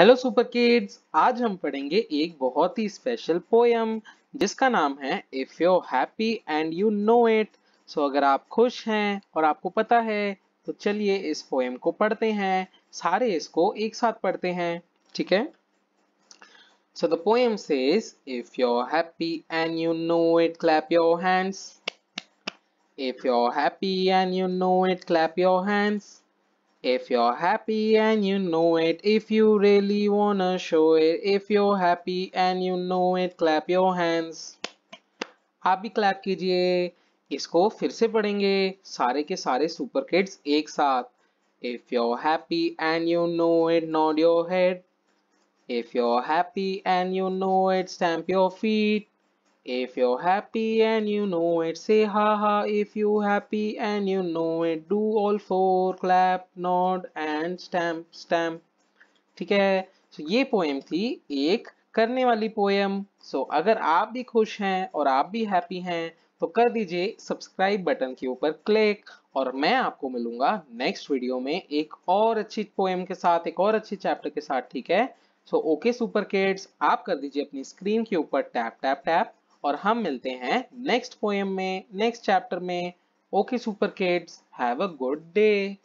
Hello super kids आज हम पढ़ेंगे एक बहुत ही स्पेशल पोयम जिसका नाम है if you happy and you know it so अगर आप खुश हैं और आपको पता है तो चलिए इस पोयम को पढ़ते हैं सारे इसको एक साथ पढ़ते हैं ठीक है so the poem says, if you're happy and you know it, clap your hands. If you're happy and you know it, clap your hands. If you're happy and you know it, if you really wanna show it, if you're happy and you know it, clap your hands. आप भी clap कीजिए इसको फिर से पढ़ेंगे सारे के सारे सुपर किड्स एक साथ If you're happy and you know it, nod your head. If you're happy and you know it, stamp your feet. If you're happy and you know it, say ha ha. If you happy and you know it, do all four, clap, nod and stamp, stamp. ठीक है? So, ये poem थी एक करने वाली poem so so, अगर आप भी खुश हैं और आप भी हैप्पी हैं तो कर दीजिए सब्सक्राइब बटन के ऊपर क्लिक और मैं आपको मिलूँगा नेक्स्ट वीडियो में एक और अच्छी पोएम के साथ एक और अच्छी चैप्टर के साथ ठीक है? सो ओके सुपर किड्स आप कर दीजिए अपनी स्क्रीन के ऊपर टैप टैप टैप और हम मिलते हैं नेक्स्ट पोएम में नेक्स्ट चैप्टर में। Okay super kids have a good day